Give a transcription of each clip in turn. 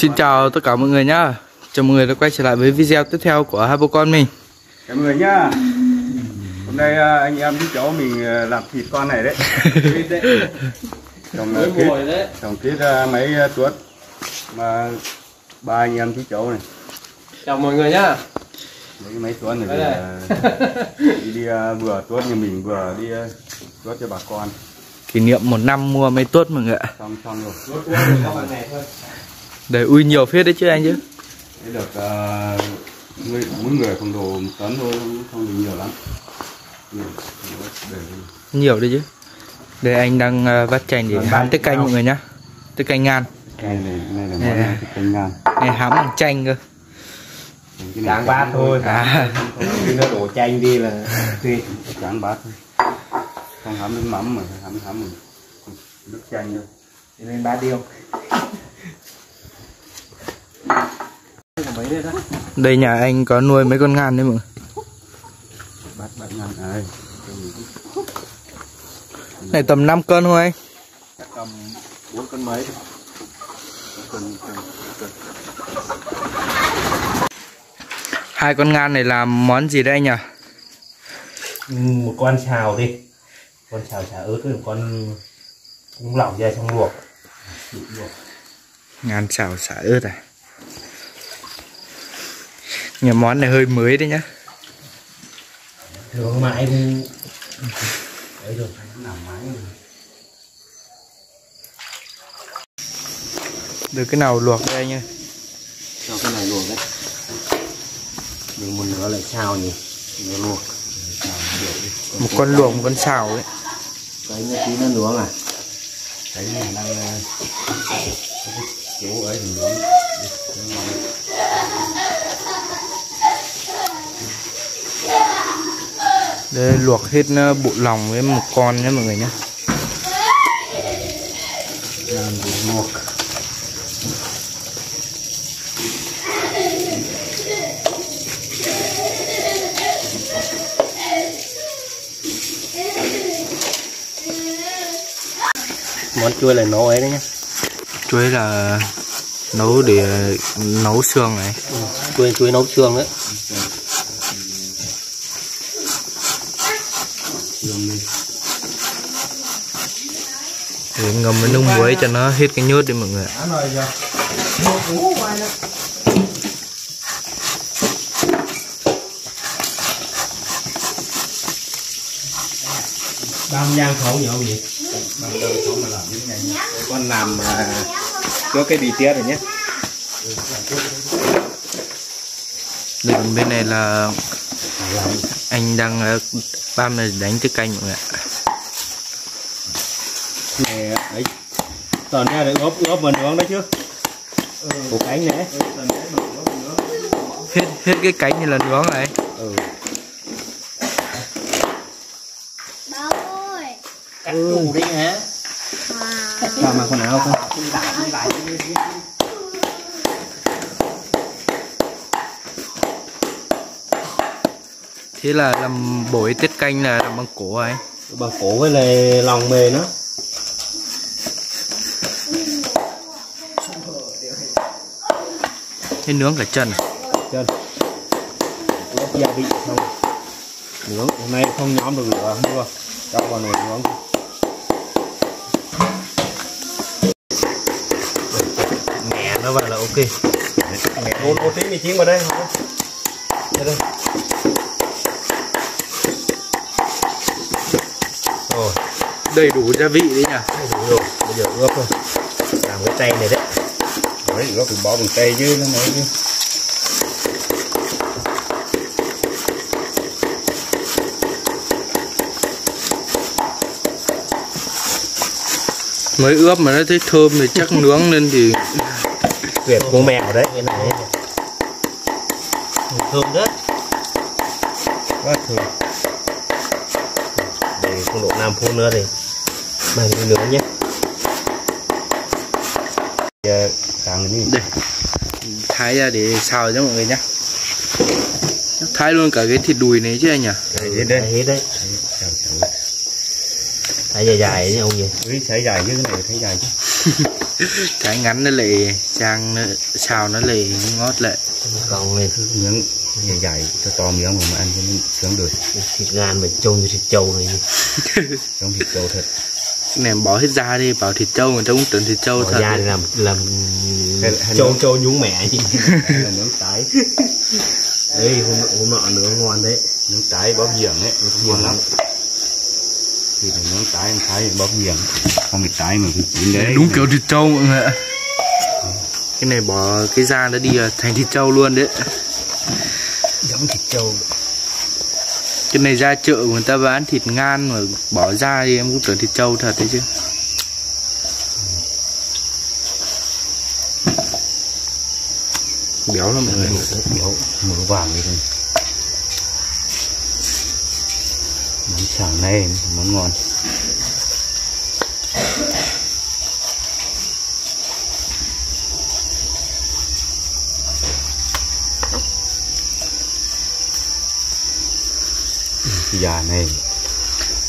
Xin chào tất cả mọi người nhá. Chào mọi người đã quay trở lại với video tiếp theo của hai bố con mình. Chào mọi người nhá. Hôm nay à, anh em với cháu mình à, làm thịt con này đấy. Trồng Mới kết, trồng kết à, mấy à, tuốt Mà ba anh em với cháu này. Chào mọi người nhá. Mấy mấy tuốt này thì, à, đi, đi à, vừa tuốt như mình vừa đi à, tuốt cho bà con. Kỷ niệm một năm mua mấy tuốt mọi người ạ. Xong xong rồi Để ui nhiều phết đấy chứ anh chứ. Thế được à, mỗi, người không đồ một tấn thôi không, không được nhiều lắm. Nhiều, để Nhiều đấy chứ. Đây anh đang à, vắt chanh để hám tiết canh mọi người nhá. Tiết canh ngan. Cái này, này là món à, thịt canh ngan. Này hám bằng chanh cơ. Này Cán bát thôi. À. Khi nó đổ chanh đi là tùy tráng bát thôi. Không hắm nước mắm mà hắm hắm mình nước chanh thôi Đi lên bát điêu. Mấy đây đó Đây nhà anh có nuôi mấy con ngan đấy mọi người. Bát bát ngan này Này tầm 5 cân thôi anh? Chắc tầm bốn cân mấy. Thôi cân cân cân. Hai con ngan này làm món gì đây anh nhỉ? Một con xào đi. Con xào xả ớt với một con cũng lỏng ra xong luộc. Ngan xào xả ớt à Nhà món này hơi mới đấy nhá. Thường mà em đấy rồi. Nằm máy rồi. Được cái nào luộc đây anh ơi? Cho cái này luộc đấy. Đừng một nửa lại xào nhỉ. Nó luộc. Một con luộc một con xào ấy. Cái nó tí nó nướng à? Thấy này đang cái chỗ ấy thì nướng Đây luộc hết ờ, bộ lòng với một con nhé mọi người nhé. Làm thì luộc món chuối là nấu ấy đấy nhá. Chuối là nấu để nấu xương này. Chuối chuối nấu xương đấy để ngâm với nước muối cho nó hết cái nhớt đi mọi người ạ. bao nhang khẩu nhậu gì bằng đâu có mà làm những ngày con làm mà có cái đi tiết rồi nhé. Đây còn bên này là anh đang ờ, băm này đánh tiết canh mọi người ạ này ấy toàn ra để ốp ốp mình nướng đấy chứ. Củ cánh này hết hết cái cánh này là nướng này. Ừ. Cắt củ đấy hả? Wow. Sao mà quần áo không? Thế là làm bổi tiết canh là làm bằng cổ ấy. Bằng cổ với lại lòng mề nó thế nướng cả chân. À? chân. Ốp gia vị xong nướng. Hôm nay không nhóm được lửa mua cho vào nồi nướng. Mẹ nó vào là ok. Mẹ một một tí mì chín vào đây không đây đây. Rồi. Đầy đủ gia vị đấy nhỉ? Đủ rồi. Bây giờ ướp thôi. Làm cái tay này đấy đấy nó phải bỏ bằng tay chứ nó nói chứ. Mới ướp mà nó thấy thơm thì chắc nướng lên thì tuyệt của mèo đấy. Cái này. Thơm rất quá thơm. Để không độ 5 phút nữa thì mang đi nướng nhé. Giờ cái gì? Đây. Thái ra để xào cho mọi người nhá. Thái luôn cả cái thịt đùi này chứ anh nhỉ? Đấy đấy đấy đấy Thấy dài dài chứ không gì? Thấy dài chứ? Cái này thấy dài chứ. Trái ngắn nó lại trang nó xào nó lại ngót lại. Còn lên miếng dài dài cho to miếng mà ăn cho nó sướng được thịt ngan mình trông như thịt trâu này giống thịt trâu thật cái này bỏ hết da đi bảo thịt trâu người ta cũng tưởng thịt trâu Bỏ thật. đấy. để làm làm trâu nướng- trâu nhúng mẹ. là nướng tái Ê, hôm, hôm nọ nữa ngon đấy. Nướng tái bóp giềng ấy ngon lắm. Thì là nướng tái ăn thái bóp giềng. Không bị tái mà thịt chín đấy. Đúng kiểu thịt trâu mọi người ạ. Cái này bỏ cái da nó đi thành thịt trâu luôn đấy. Giống thịt trâu cái này ra chợ người ta bán thịt ngan mà bỏ da đi em cũng tưởng thịt trâu thật đấy chứ. Béo lắm mọi người. Béo mỡ vàng đi thôi. Món chảo này món ngon già này.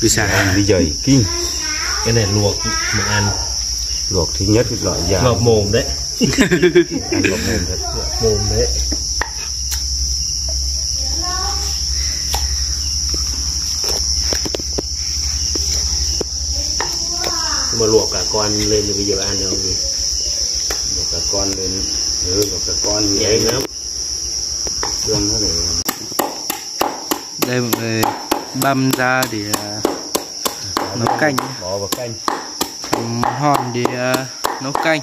Vì sao ăn đi dày kinh. Cái này luộc mà ăn. Luộc thứ nhất cái loại già. Ngọt mồm đấy. Ăn ngọt mồm thật. Ngọt mồm đấy. Mà luộc cả con lên thì bây giờ ăn được không gì luộc cả con lên. Ừ, luộc cả con vậy lắm xương nó để đây mọi người băm ra để à, nấu canh. Bỏ vào canh. Món hòn để à, nấu canh.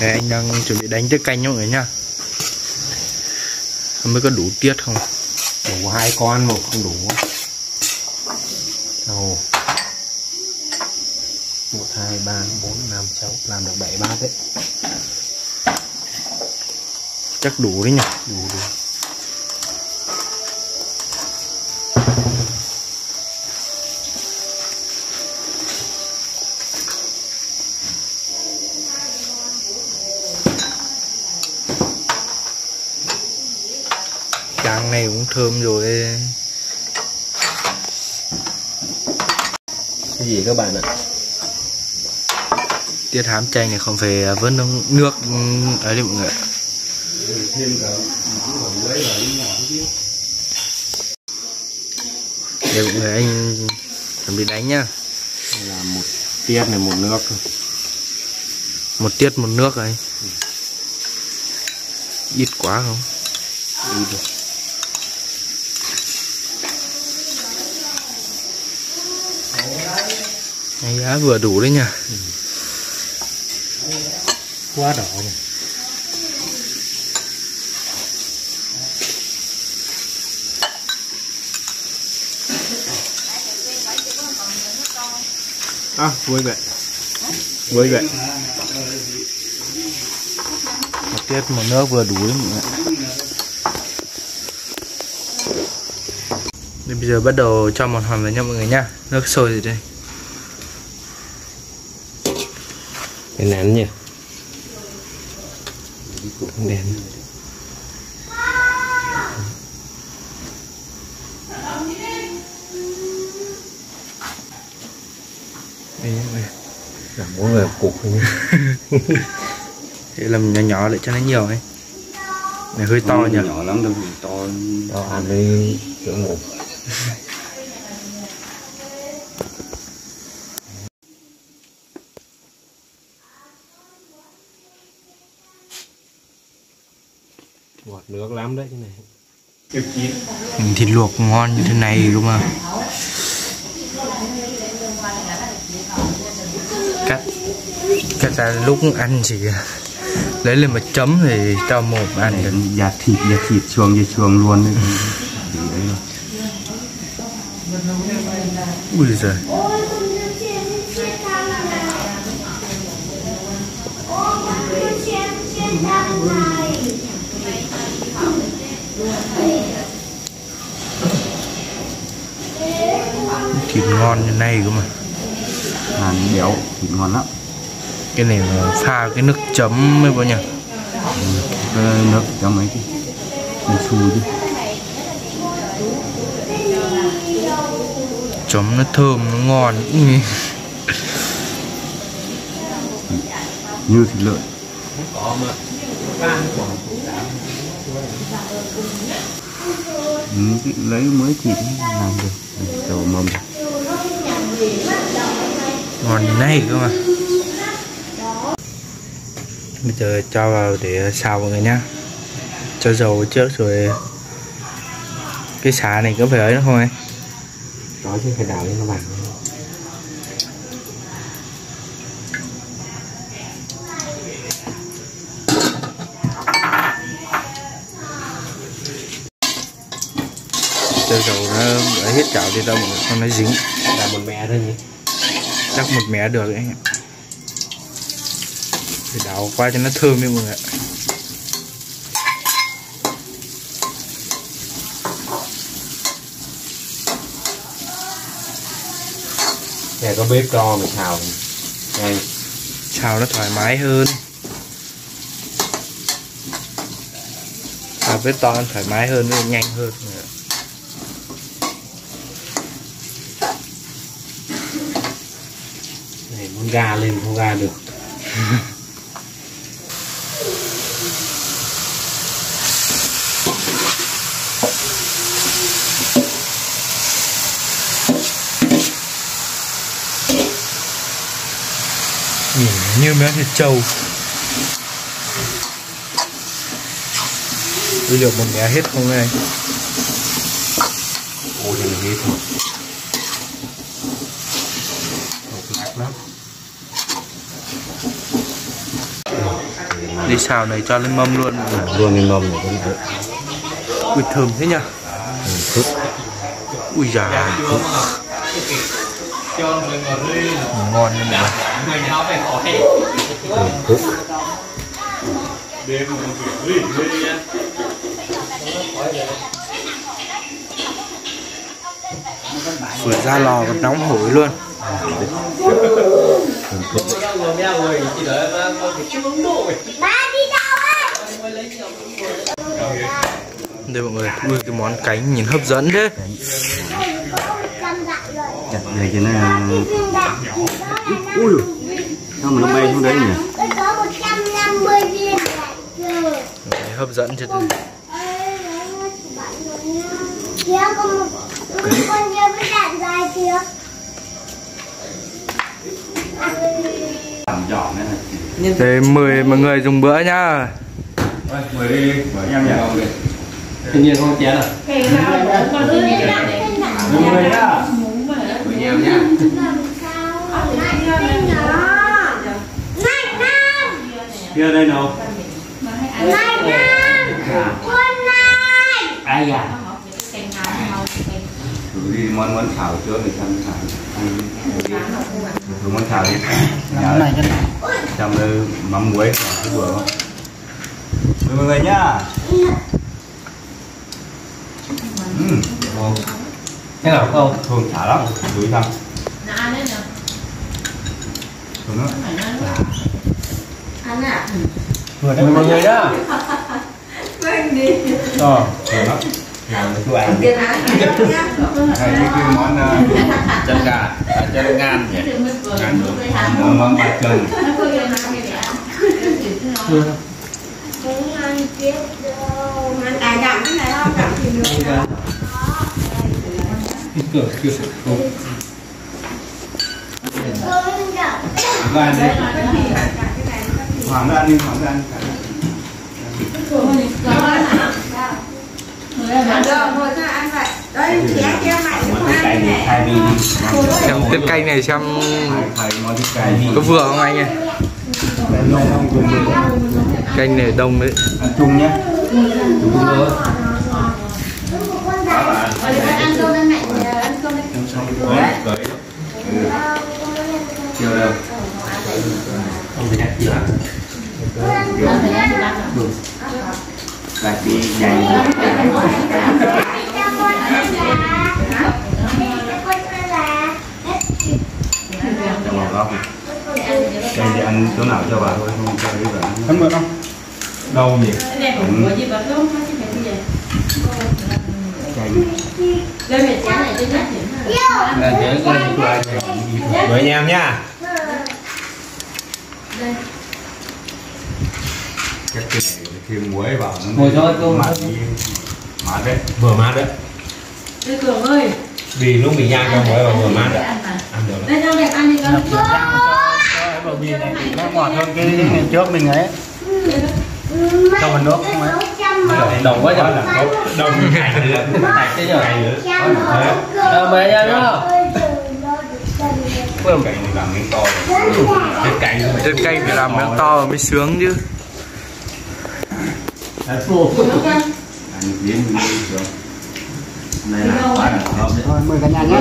Đây, anh đang chuẩn bị đánh tiết canh mọi người nha Biết có đủ tiết không? Đủ hai con mà không đủ. Đâu? Một hai ba bốn năm sáu làm được bảy bát đấy. Chắc đủ đấy nhỉ? Đủ đủ thơm rồi. Cái gì các bạn ạ? Tiết hám chanh này không phải vớt nước, nước ấy đi mọi người đây mọi người anh chuẩn bị đánh nhá. Là một tiết này một nước một tiết một nước ấy. Ít quá không? Đi được Đấy, giá vừa đủ đấy nha. Quá đỏ rồi. À vui vậy vui vậy một tiết một nước vừa đủ đấy mọi người bây giờ bắt đầu cho một hòn vào nha mọi người nha. Nước sôi rồi đây cái nén nhỉ? Đèn đây người là mỗi người cục Thế làm nhỏ nhỏ lại cho nó nhiều ấy. Này hơi to nhỉ? nhỏ lắm đâu to. Đó ăn đi chỗ ngủ ngọt nước lắm đấy cái này. Thịt luộc ngon như thế này đúng không cắt cắt ra lúc ăn chỉ lấy lên mà chấm thì cho mồm ăn được. Giạt thịt giạt thịt chuồng giạt chuồng luôn ui giời. Thịt ngon như này cơ mà. Hàn béo thịt ngon lắm. Cái này là pha cái nước chấm mới bao nhỉ nước cho mấy cái cái su đi chấm nó thơm nó ngon. Ừ. như thịt lợn. Ừ, lấy mới thịt làm được. Dầu mâm ngon này cơ mà. Bây giờ cho vào để xào mọi người nhá. Cho dầu trước rồi cái xà này có phải ấy nữa không ấy? Đó chứ, phải đào lên nó bằng cho dầu nó ở hết chảo thì mà không nó dính. Là một mẹ thôi nhỉ? Chắc một mẻ được đấy thì đảo qua cho nó thơm đi mọi người ạ. Để có bếp to mình xào. Đây xào nó thoải mái hơn. Xào bếp to thoải mái hơn nhanh hơn mọi người ạ. này muốn ga lên không ga được. Nhìn như miếng thịt trâu. Bây giờ một mẻ hết không này ôi này hết rồi nát lắm đi xào này cho lên mâm luôn. Người. luôn lên mâm này có được ui thơm thế nhá chút ui già ngon như này chút vừa ra lò còn nóng hổi luôn. Ba đâu ấy? Đây mọi người ui cái món cánh nhìn hấp dẫn thế chặt về cho nó ui sao mà nó bay xuống đấy nhỉ Tôi có 150 viên đạn rồi. Đấy, hấp dẫn chứ Kia có một một con kia với đạn dài kìa. làm giỏ này Thế mời mọi người dùng bữa nhá Ôi, mời đi mời em nhà ông đi. Tự nhiên không chén à? Đúng rồi nhá mời em nhá kia đây nào. Ai à thử đi món món xào trước thì xem xào. Ăn thử món xào đi. Món này trong đây mắm muối vừa không mời mọi người nhá. Ừ thế nào không thường xả lắm đuổi thăm thường lắm vừa đấy mọi người nhá. Ờ thường lắm. Ăn. Đây, cái, món uh, chân gà à, chân ngan nhỉ ngan được. Món bạch chân cửa cửa Hoàng đi Hoàng ra đi Hoàng ra đi xem tiết canh này xem có vừa không anh ơi canh này đông đấy. Ăn chung nhé chung nữa Tidak, tidak. Berarti nyanyi. Trong một góc. Đây thì ăn chỗ nào cho bà thôi, không cho với bà. Thấm mượn không? Đâu ừ. nhỉ? Cũng... Lên mẹ chén này cho nhắc nhỉ? Lên chén này cho nhắc nhỉ? Mời nhàm nha. Đây cái cái này thêm muối vào nó Ngồi cho cô. mát đi mát đấy Vừa mát đấy. Đây Cường ơi Vì lúc mình nhang cho muối vào vừa mát đấy. Ăn được đấy. Đây cho đẹp ăn đi con Bởi vì này nó ngọt hơn cái ngày trước mình ấy. Cho vào nước không ấy. Đồng quá trời. Đồng cải nữa. Cải nữa. Ờ, mời anh nhá. cái này làm miếng to Cái cải nữa. Trên cây phải làm miếng to mới sướng chứ. Mời cả nhà nhé.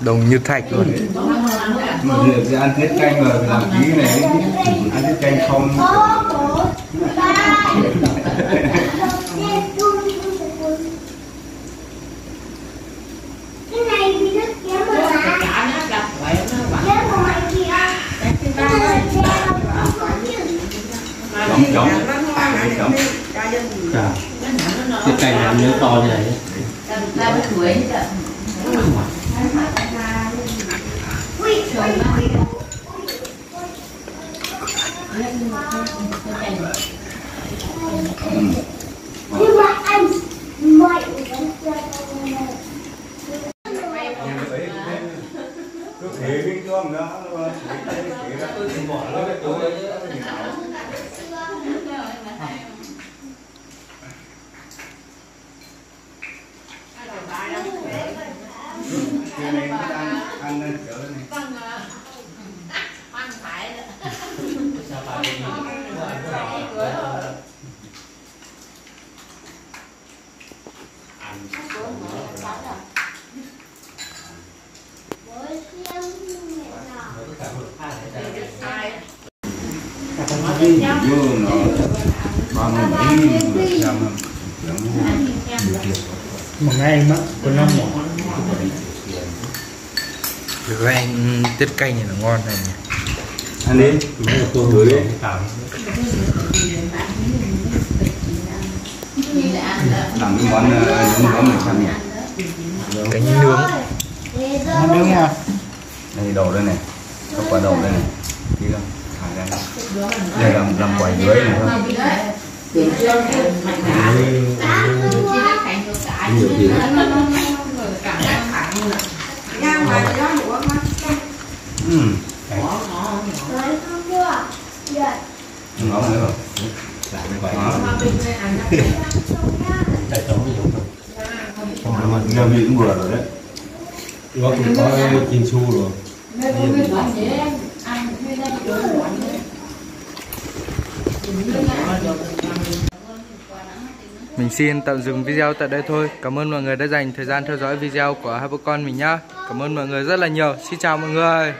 Đồng như thạch luôn. Ăn tiết canh mà làm ký này. Ăn tiết canh không cái này thì nước kéo mà bà Cả nhá, gặp vậy nó quẳng kéo của mày kìa Cái thứ ba cái đây này kéo mà không chịu chống chống chống Cái cành làm miếng to như này. ra bên đuổi hết ui nhưng mà anh mày vẫn chưa cứ thế miếng cơm đó cái này ăn ăn lên chỗ này Ăn phải vô nó ba mươi mấy phần trăm Một ngày mất có năm. Rồi anh tiết canh này là ngon này nhỉ ăn đi Tôi đi. Tạm. làm cái món ờ, những món này sang nhỉ Cánh nướng Nó nướng nha. đây đầu đây này có quả đầu đây này đi không thả ra đây làm làm quả dưới này thôi nhiều tiền. ừ rồi không chưa dạ ngon nữa rồi Đó. Tại chống không? gia vị cũng vừa rồi đấy Nó cũng có kim su rồi. Mình xin tạm dừng video tại đây thôi. Cảm ơn mọi người đã dành thời gian theo dõi video của hai bố con mình nhá. Cảm ơn mọi người rất là nhiều. Xin chào mọi người.